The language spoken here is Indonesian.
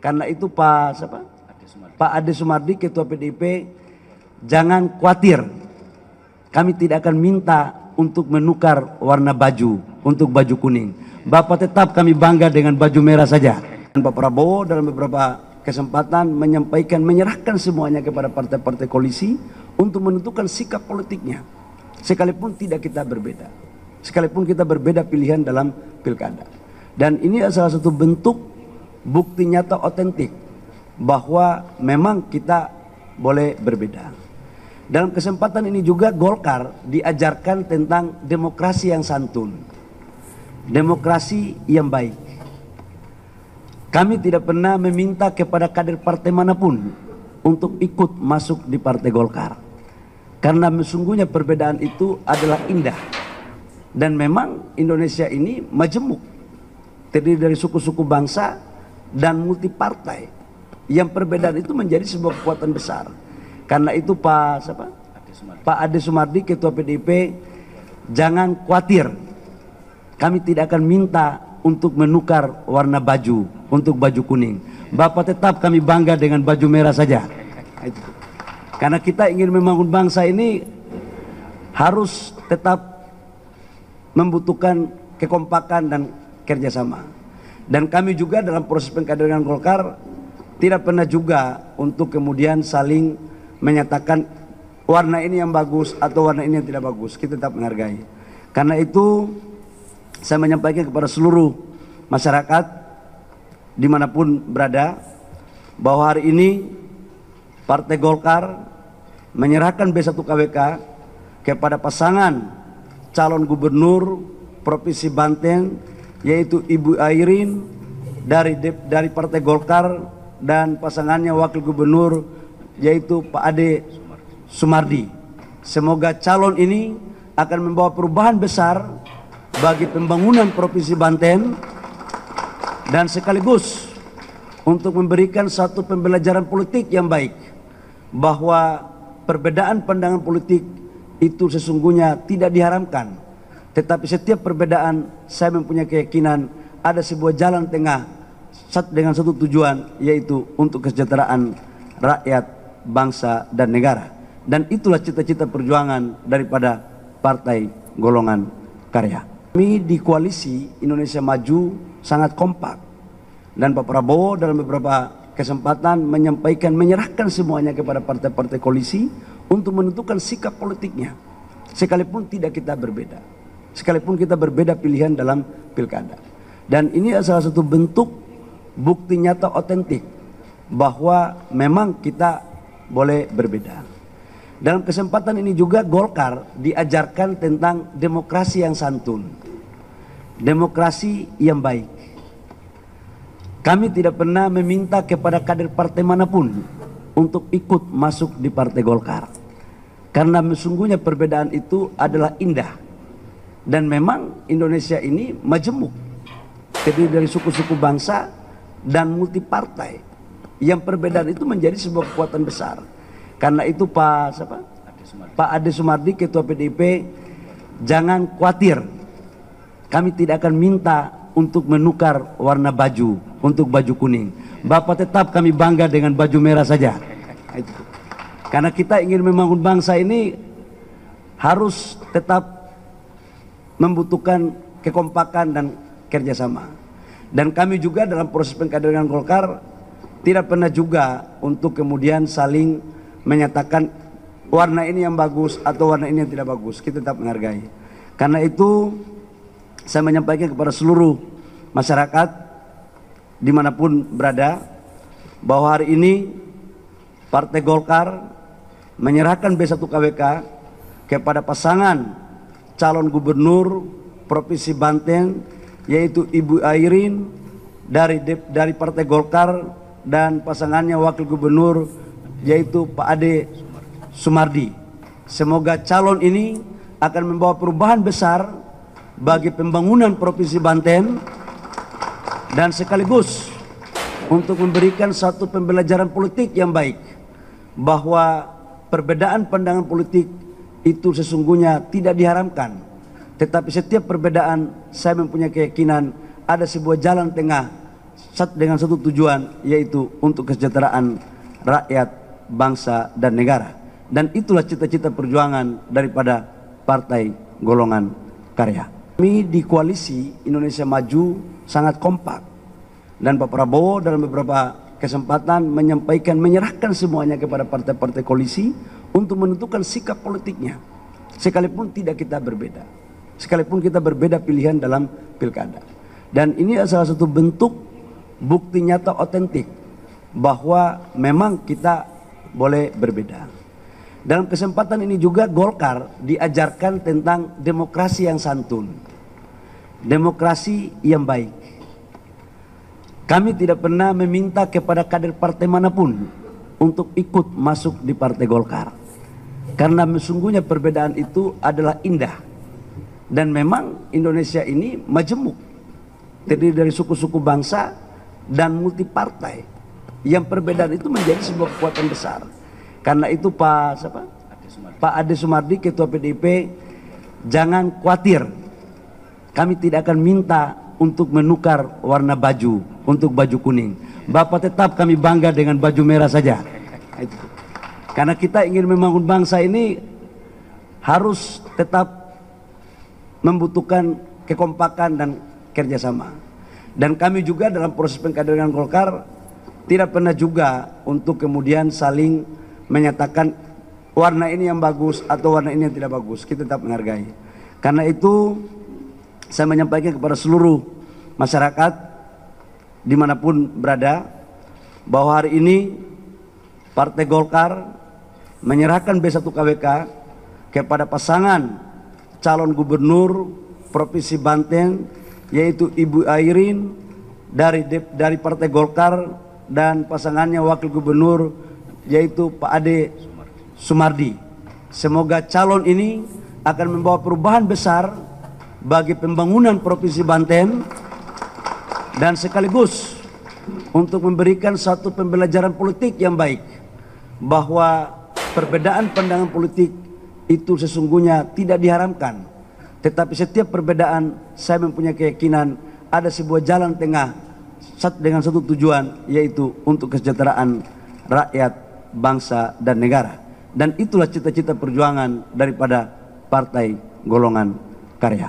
Karena itu Pak siapa? Pak Ade Sumardi Ketua PDIP jangan khawatir. Kami tidak akan minta untuk menukar warna baju untuk baju kuning. Bapak tetap kami bangga dengan baju merah saja. Dan Pak Prabowo dalam beberapa kesempatan menyampaikan menyerahkan semuanya kepada partai-partai koalisi untuk menentukan sikap politiknya. Sekalipun tidak kita berbeda. Sekalipun kita berbeda pilihan dalam pilkada. Dan ini adalah salah satu bentuk bukti nyata otentik bahwa memang kita boleh berbeda. Dalam kesempatan ini juga Golkar diajarkan tentang demokrasi yang santun. Demokrasi yang baik. Kami tidak pernah meminta kepada kader partai mana pun untuk ikut masuk di partai Golkar. Karena sesungguhnya perbedaan itu adalah indah. Dan memang Indonesia ini majemuk. Terdiri dari suku-suku bangsa dan multi partai. Yang perbedaan itu menjadi sebuah kekuatan besar. Karena itu Pak siapa? Pak Ade Sumardi Ketua PDIP jangan khawatir. Kami tidak akan minta untuk menukar warna baju untuk baju kuning. Bapak tetap kami bangga dengan baju merah saja. Karena kita ingin membangun bangsa ini harus tetap membutuhkan kekompakan dan kerjasama. Dan kami juga dalam proses pengkaderan Golkar tidak pernah juga untuk kemudian saling menyatakan warna ini yang bagus atau warna ini yang tidak bagus. Kita tetap menghargai. Karena itu saya menyampaikan kepada seluruh masyarakat di mana pun berada bahwa hari ini Partai Golkar menyerahkan B1 KWK kepada pasangan calon gubernur Provinsi Banten yaitu Ibu Airin dari dari Partai Golkar dan pasangannya wakil gubernur yaitu Pak Ade Sumardi. Semoga calon ini akan membawa perubahan besar bagi pembangunan Provinsi Banten dan sekaligus untuk memberikan satu pembelajaran politik yang baik bahwa perbedaan pandangan politik itu sesungguhnya tidak diharamkan tetapi setiap perbedaan saya mempunyai keyakinan ada sebuah jalan tengah dengan satu tujuan yaitu untuk kesejahteraan rakyat, bangsa dan negara. Dan itulah cita-cita perjuangan daripada partai golongan karya. Kami di koalisi Indonesia Maju sangat kompak. Dan Pak Prabowo dalam beberapa kesempatan menyampaikan menyerahkan semuanya kepada partai-partai koalisi untuk menentukan sikap politiknya. Sekalipun tidak kita berbeda. Sekalipun kita berbeda pilihan dalam pilkada. Dan ini adalah salah satu bentuk bukti nyata otentik bahwa memang kita boleh berbeda. Dalam kesempatan ini juga Golkar diajarkan tentang demokrasi yang santun. Demokrasi yang baik. Kami tidak pernah meminta kepada kader partai mana pun untuk ikut masuk di partai Golkar. Karena sesungguhnya perbedaan itu adalah indah dan memang Indonesia ini majemuk. Terdiri dari suku-suku bangsa dan multi partai. Yang perbedaan itu menjadi sebuah kekuatan besar. Karena itu Pak siapa? Pak Ade Sumardi Ketua PDIP jangan khawatir. Kami tidak akan minta untuk menukar warna baju untuk baju kuning. Bapak tetap kami bangga dengan baju merah saja. Karena kita ingin membangun bangsa ini harus tetap membutuhkan kekompakan dan kerjasama. Dan kami juga dalam proses pengkaderan Golkar tidak pernah juga untuk kemudian saling menyatakan warna ini yang bagus atau warna ini yang tidak bagus. Kita tetap menghargai. Karena itu saya menyampaikan kepada seluruh masyarakat di mana pun berada bahwa hari ini Partai Golkar menyerahkan B1 KWK kepada pasangan calon gubernur Provinsi Banten yaitu Ibu Airin dari dari Partai Golkar dan pasangannya wakil gubernur yaitu Pak Ade Sumardi. Semoga calon ini akan membawa perubahan besar bagi pembangunan Provinsi Banten dan sekaligus untuk memberikan satu pembelajaran politik yang baik bahwa perbedaan pandangan politik itu sesungguhnya tidak diharamkan. Tetapi setiap perbedaan saya mempunyai keyakinan ada sebuah jalan tengah sat- dengan satu tujuan yaitu untuk kesejahteraan rakyat, bangsa dan negara. Dan itulah cita-cita perjuangan daripada Partai Golongan Karya. Kami di koalisi Indonesia Maju sangat kompak dan Pak Prabowo dalam beberapa kesempatan menyampaikan menyerahkan semuanya kepada partai-partai koalisi untuk menentukan sikap politiknya sekalipun tidak kita berbeda sekalipun kita berbeda pilihan dalam pilkada. Dan ini adalah salah satu bentuk bukti nyata otentik bahwa memang kita boleh berbeda. Dalam kesempatan ini juga Golkar diajarkan tentang demokrasi yang santun demokrasi yang baik. Kami tidak pernah meminta kepada kader partai mana pun untuk ikut masuk di partai Golkar. Karena sesungguhnya perbedaan itu adalah indah. Dan memang Indonesia ini majemuk. Terdiri dari suku-suku bangsa dan multi partai. Yang perbedaan itu menjadi sebuah kekuatan besar. Karena itu Pak siapa? Pak Ade Sumardi Ketua PDIP jangan khawatir. Kami tidak akan minta untuk menukar warna baju untuk baju kuning. Bapak tetap kami bangga dengan baju merah saja. Itu. Karena kita ingin membangun bangsa ini harus tetap membutuhkan kekompakan dan kerjasama. Dan kami juga dalam proses pengkaderan Golkar tidak pernah juga untuk kemudian saling menyatakan warna ini yang bagus atau warna ini yang tidak bagus. Kita tetap menghargai. Karena itu saya menyampaikan kepada seluruh masyarakat di mana pun berada bahwa hari ini Partai Golkar menyerahkan B1 KWK kepada pasangan calon gubernur Provinsi Banten yaitu Ibu Airin dari dari Partai Golkar dan pasangannya wakil gubernur yaitu Pak Ade Sumardi. Semoga calon ini akan membawa perubahan besar bagi pembangunan Provinsi Banten dan sekaligus untuk memberikan satu pembelajaran politik yang baik bahwa perbedaan pandangan politik itu sesungguhnya tidak diharamkan. Tetapi setiap perbedaan saya mempunyai keyakinan ada sebuah jalan tengah dengan satu tujuan yaitu untuk kesejahteraan rakyat, bangsa dan negara. Dan itulah cita-cita perjuangan daripada partai golongan karya